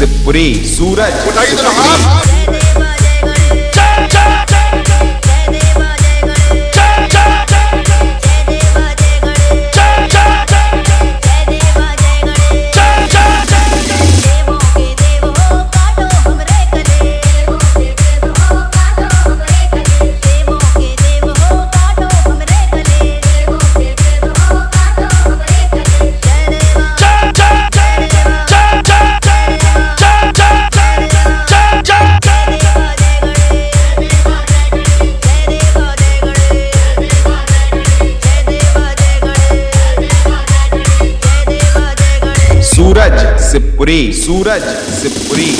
सिपुरी सूरज उठाइए सूरज सिपुरी सूरज सिपुरी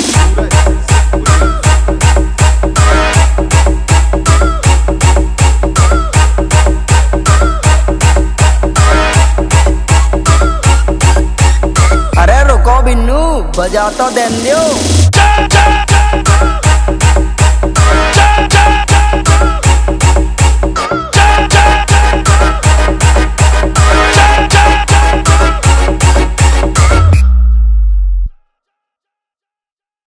अरे रुको बिन्नू बजा तो दे